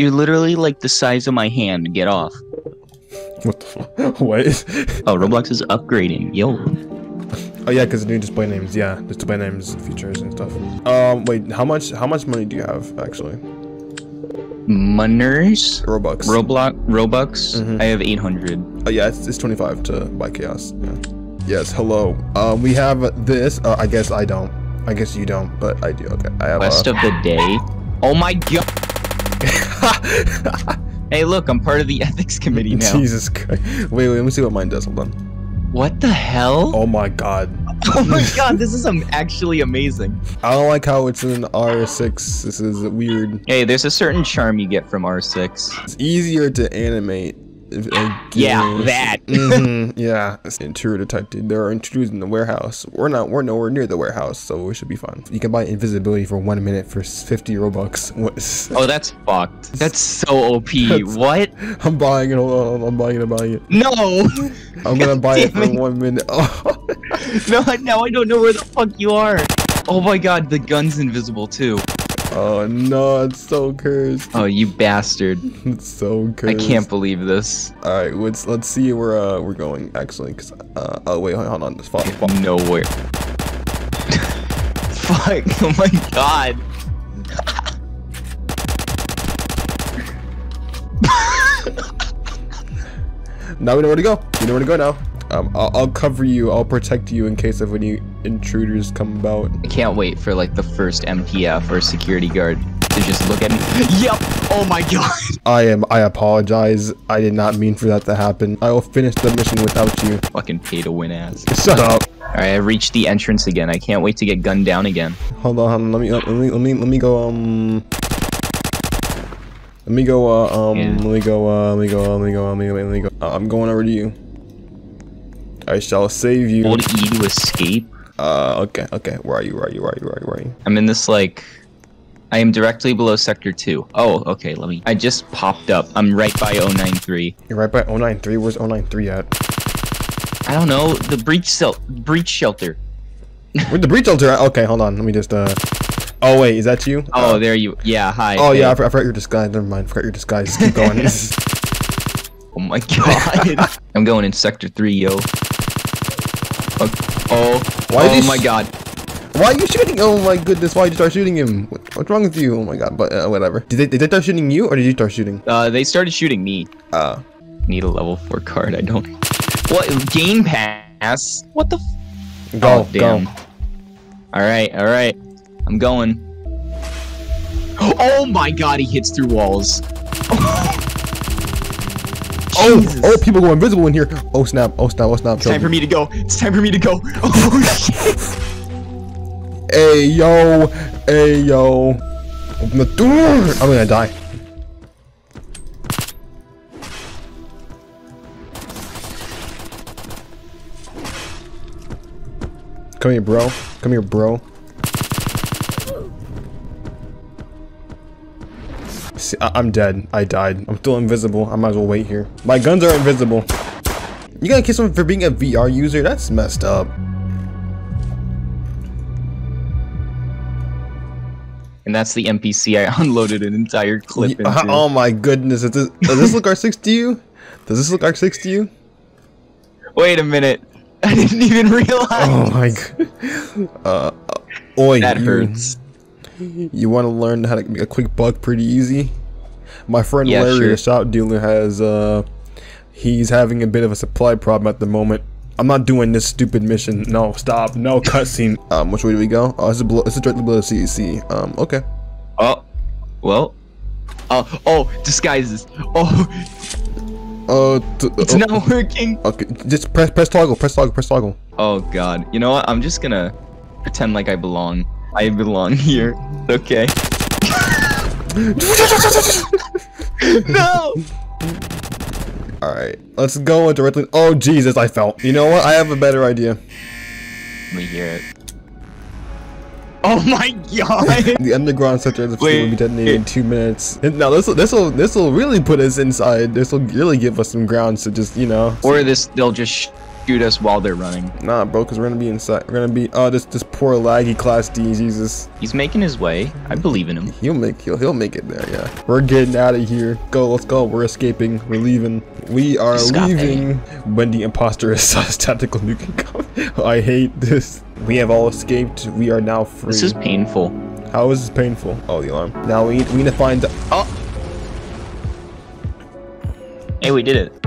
You're literally like the size of my hand. Get off. What the fuck? What? Oh, Roblox is upgrading. Yo. oh yeah, because the new display names. Yeah, the display names, features, and stuff. Um, wait, how much? How much money do you have actually? Munners? Robux. Roblox? Robux? Mhm. I have 800. Oh yeah, it's, it's 25 to buy chaos. Yeah. Yes. Hello. Um, we have this. Uh, I guess I don't. I guess you don't, but I do. Okay. I have. Quest uh, of the day. Oh my god. Hey, look, I'm part of the ethics committee now. Jesus Christ. Wait, wait. Let me see what mine does. Hold on. What the hell? Oh my God. Oh my god, this is um, actually amazing. I don't like how it's in R6. This is weird. Hey, there's a certain charm you get from R6. It's easier to animate. If- I Yeah, guess. that. Mhm, yeah, it's intruder type dude. There are intruders in the warehouse. We're not. We're nowhere near the warehouse, so we should be fine. You can buy invisibility for one minute for 50 robux. What? is- Oh, that's fucked. That's so OP. That's- What? I'm buying it. Hold on. I'm buying it. I'm buying it. No! I'm gonna buy it for one minute. Oh. no, now I don't know where the fuck you are. Oh my god, the gun's invisible too. Oh no! It's so cursed. Oh, you bastard. It's so cursed. I can't believe this. All right. Let's let's see where uh we're going actually. Cause uh oh wait hold on. This fall. Nowhere. Fuck, oh my god. Now we know where to go. We know where to go now. Um, I'll, I'll cover you. I'll protect you in case of any intruders come about. I can't wait for like the first MTF or security guard to just look at me. Yep! Oh my god! I am. I apologize. I did not mean for that to happen. I will finish the mission without you. Fucking pay to win ass. Shut up. Alright, I've reached the entrance again. I can't wait to get gunned down again. Hold on. hold on. Let me. Let me. Let me. Let me go. Um. Let me go. Uh, um. Yeah. Let me go. Uh. Let me go. Let me go. Let me go. Let me go. Uh, I'm going over to you. I shall save you. Hold E to escape. Uh. Okay. Okay. Where are you? Where are you? Where are you? Where are you? Where are you? I'm in this like I am directly below sector 2. Oh, okay, let me I just popped up. I'm right by 093. You're right by 093. Where's 093 at? I don't know, the breach cell breach shelter. Where'd the breach shelter at? Okay. Hold on. Let me just. Uh. Oh wait. Is that you? Oh, Uh, there you Yeah, hi. Oh hey. yeah, I, for- I forgot your disguise. Never mind, forgot your disguise. Keep going. Oh my god. I'm going in sector 3, yo. Oh, oh, Why oh my god. Why are you shooting? Oh my goodness! Why did you start shooting him? What, what's wrong with you? Oh my god! But uh, whatever. Did they did they start shooting you or did you start shooting? Uh they started shooting me. Uh. Need a level 4 card. I don't What game pass? What the f- Go Oh, damn. go. All right, all right. I'm going. Oh my god, he hits through walls. Oh Jesus. oh! People go invisible in here. Oh snap! Oh snap! Oh snap! It's time for me to go. It's time for me to go. Oh shit. Hey yo! Hey yo! Open the door! I'm gonna die. Come here, bro. Come here, bro. See, I I'm dead. I died. I'm still invisible. I might as well wait here. My guns are invisible. You gotta kiss someone for being a VR user? That's messed up. And that's the NPC I unloaded an entire clip into. oh my goodness. Is this, does this look R6 to you? Does this look R6 to you? Wait a minute. I didn't even realize. Oh my god. Uh, uh, oi, that you, hurts. You want to learn how to make a quick buck pretty easy? My friend Yeah, Larry, sure. the shop dealer, has uh, he's having a bit of a supply problem at the moment. I'm not doing this stupid mission. No, stop. No cutscene. Um, which way do we go? Oh, it's a below, it's a directly below CEC. Um, okay. Oh, well. Oh, oh, disguises. Oh, Uh, it's oh, not working. okay. Just press press toggle. Press toggle. Press toggle. Oh god. You know what? I'm just gonna pretend like I belong. I belong here. Okay. no. All right. Let's go directly. Oh Jesus! I fell. You know what? I have a better idea. Let me hear it. Oh my god. The underground sector of the facility will be detonated in two minutes. And Now this will this will this will really put us inside. This will really give us some grounds to just you know. or this, they'll just shoot us while they're running. Nah, bro, because we're gonna be inside. We're gonna be. Oh, this this poor laggy class D. Jesus, He's making his way. I believe in him. he'll make he'll he'll make it there. Yeah, we're getting out of here. Go, let's go. We're escaping. We're leaving. We are leaving. When the imposter is tactical come. I hate this. We have all escaped. We are now free. This is painful. How is this painful? Oh, the alarm. Now we need, we need to find. The, oh, Hey, we did it.